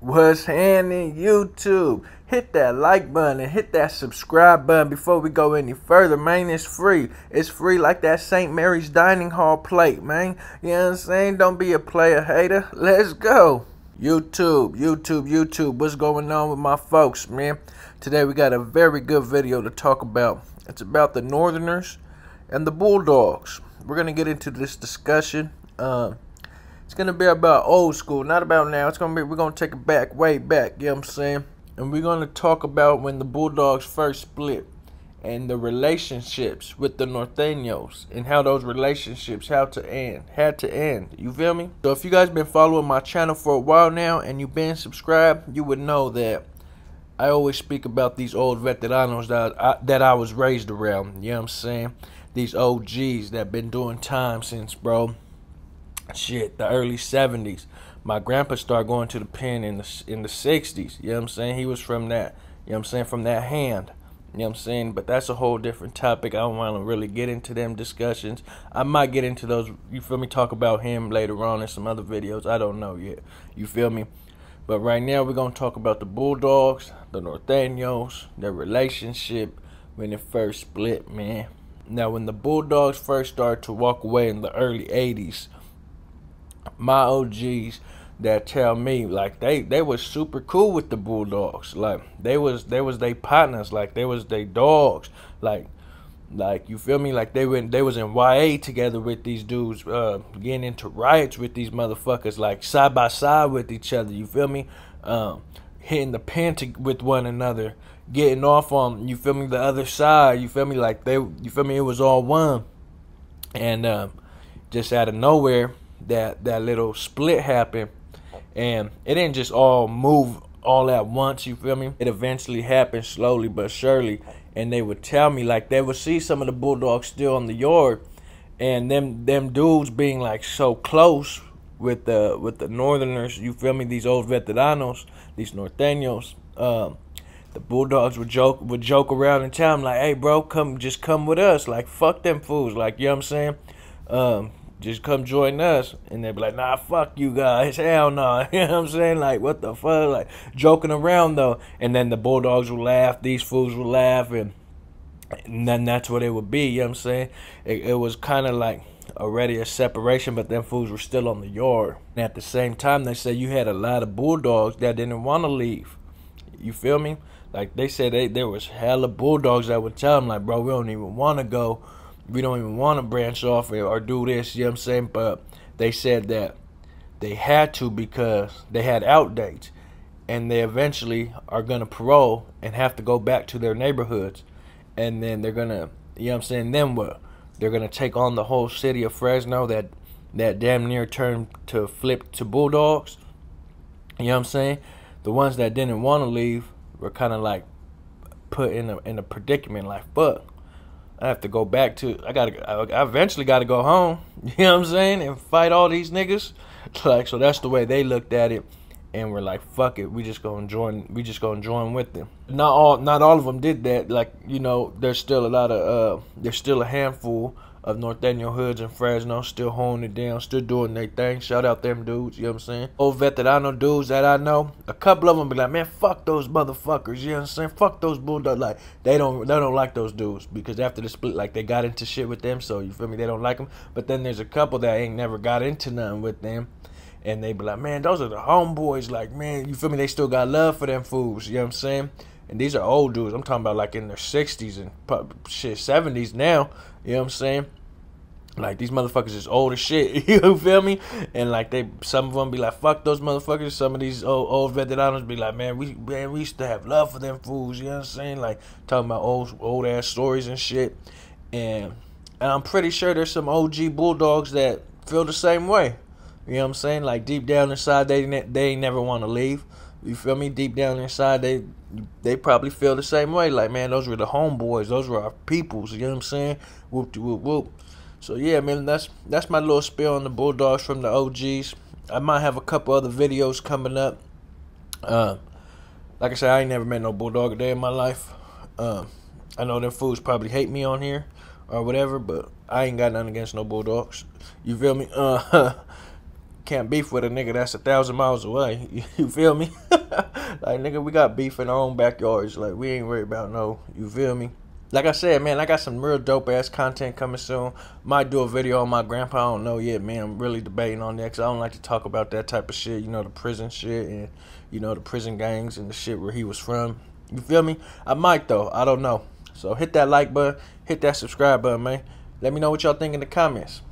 What's happening, YouTube? Hit that like button and hit that subscribe button before we go any further, man. It's free. It's free like that St. Mary's Dining Hall plate, man. You know what I'm saying? Don't be a player hater. Let's go. YouTube, YouTube, YouTube. What's going on with my folks, man? Today we got a very good video to talk about. It's about the Northerners and the Bulldogs. We're going to get into this discussion. Uh, it's gonna be about old school, not about now. It's gonna be we're gonna take it back, way back, you know what I'm saying? And we're gonna talk about when the Bulldogs first split and the relationships with the Norteños and how those relationships had to end, had to end. You feel me? So if you guys been following my channel for a while now and you've been subscribed, you would know that I always speak about these old veteranos that I, that I was raised around. You know what I'm saying? These OGs that been doing time since, bro shit, the early 70s. My grandpa started going to the pen in the in the 60s. You know what I'm saying? He was from that, you know what I'm saying, from that hand. You know what I'm saying? But that's a whole different topic. I don't want to really get into them discussions. I might get into those, you feel me, talk about him later on in some other videos. I don't know yet. You feel me? But right now we're going to talk about the Bulldogs, the Norteños, their relationship when it first split, man. Now, when the Bulldogs first started to walk away in the early 80s, my OGs that tell me like they they was super cool with the Bulldogs. Like they was they was they partners. Like they was they dogs. Like like you feel me? Like they went they was in YA together with these dudes, uh, getting into riots with these motherfuckers, like side by side with each other. You feel me? Um, hitting the pen with one another, getting off on you feel me the other side. You feel me? Like they you feel me? It was all one, and um, just out of nowhere that that little split happened, and it didn't just all move all at once. You feel me? It eventually happened slowly but surely, and they would tell me like they would see some of the bulldogs still on the yard, and them them dudes being like so close with the with the northerners. You feel me? These old veteranos, these norteños. Um, the Bulldogs would joke would joke around and tell them like, "Hey, bro, come just come with us. Like, fuck them fools. Like, you know what I'm saying? Um, just come join us. And they'd be like, nah, fuck you guys. Hell no. Nah. You know what I'm saying? Like, what the fuck? Like, joking around, though. And then the Bulldogs will laugh. These fools will laugh. And, and then that's what it would be. You know what I'm saying? It, it was kind of like already a separation, but them fools were still on the yard. And at the same time, they said you had a lot of Bulldogs that didn't want to leave. You feel me? Like, they said they, there was hella Bulldogs that would tell them, like, bro, we don't even want to go we don't even want to branch off or do this, you know what I'm saying? But they said that they had to because they had outdates and they eventually are going to parole and have to go back to their neighborhoods. And then they're going to, you know what I'm saying? Then what? They're going to take on the whole city of Fresno that that damn near turned to flip to Bulldogs. You know what I'm saying? The ones that didn't want to leave were kind of like put in a in a predicament like fuck I have to go back to. I gotta. I eventually got to go home. You know what I'm saying? And fight all these niggas. Like so, that's the way they looked at it, and we're like, fuck it. We just gonna join. We just gonna join with them. Not all. Not all of them did that. Like you know, there's still a lot of. uh There's still a handful of Norteño hoods and Fresno still holding it down, still doing their thing. Shout out them dudes, you know what I'm saying? Old vet that I know dudes that I know, a couple of them be like, man, fuck those motherfuckers, you know what I'm saying? Fuck those bulldogs. Like they don't they don't like those dudes because after the split, like they got into shit with them, so you feel me? They don't like them. But then there's a couple that ain't never got into nothing with them. And they be like, man, those are the homeboys. Like, man, you feel me? They still got love for them fools. You know what I'm saying? And these are old dudes. I'm talking about like in their 60s and shit 70s now. You know what I'm saying? Like these motherfuckers is old as shit. you feel me? And like they, some of them be like, "Fuck those motherfuckers." Some of these old old veteranos be like, "Man, we man, we used to have love for them fools." You know what I'm saying? Like talking about old old ass stories and shit. And and I'm pretty sure there's some OG bulldogs that feel the same way. You know what I'm saying? Like deep down inside, they they never want to leave. You feel me? Deep down inside, they they probably feel the same way. Like, man, those were the homeboys. Those were our peoples. You know what I'm saying? Whoop whoop whoop. So yeah, man, that's that's my little spill on the Bulldogs from the OGs. I might have a couple other videos coming up. Uh, like I said, I ain't never met no Bulldog a day in my life. Uh, I know them fools probably hate me on here or whatever, but I ain't got nothing against no Bulldogs. You feel me? Uh, can't beef with a nigga that's a thousand miles away. You, feel me? like nigga, we got beef in our own backyards. Like we ain't worried about no. You feel me? Like I said, man, I got some real dope ass content coming soon. Might do a video on my grandpa. I don't know yet, man. I'm really debating on that because I don't like to talk about that type of shit. You know, the prison shit and you know the prison gangs and the shit where he was from. You feel me? I might though. I don't know. So hit that like button, hit that subscribe button, man. Let me know what y'all think in the comments.